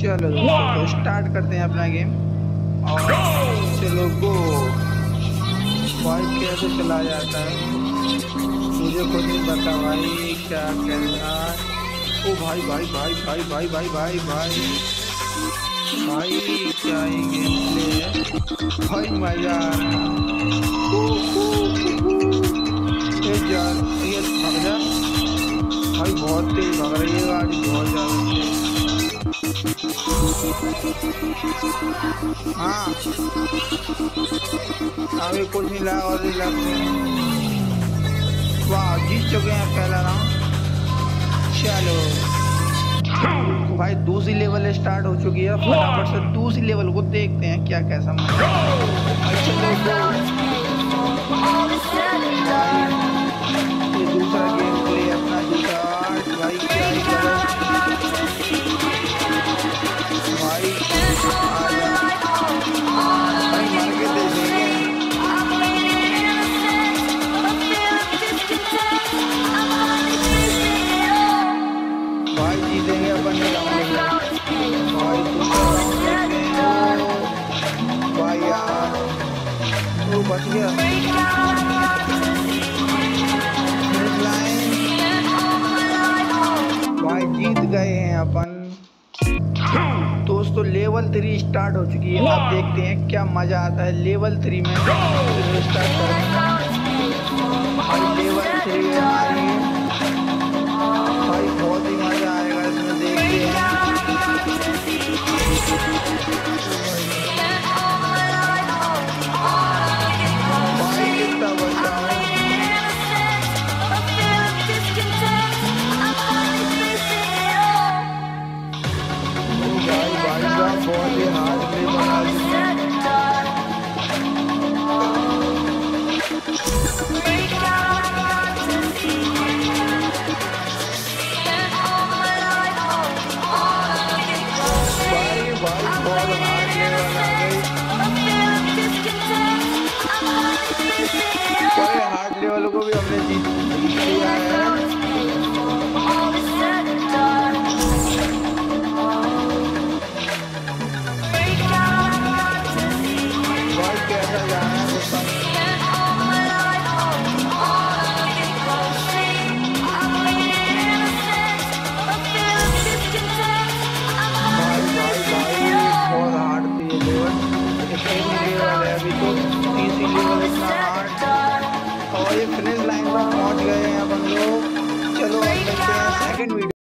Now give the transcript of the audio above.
चलो दोस्तों तो स्टार्ट करते हैं अपना गेम और चलो गो भाई कैसे चला जाता है मुझे खुद नहीं पता भाई क्या करना ओ भाई भाई भाई भाई भाई भाई भाई भाई। भाई क्या ये गेम प्ले है? भाई मज़ा आ रहा है। भाई बहुत तेज भाग रही है गाड़ी बहुत ज़्यादा हाँ। अभी नहीं लगा, और लगते वाह, जीत चुके हैं पहला राउंड चलो। भाई, दूसरी लेवल स्टार्ट हो चुकी है। फटाफट से दूसरी लेवल को देखते हैं क्या कैसा चलो बच गया भाई जीत गए हैं अपन दोस्तों लेवल थ्री स्टार्ट हो चुकी है। आप देखते हैं क्या मज़ा आता है लेवल थ्री में। स्टार्ट करेंगे लेवल थ्री ये फिनिश लाइन पर पहुँच गए हैं अपन लोग। चलो अब मिलते हैं सेकंड वीडियो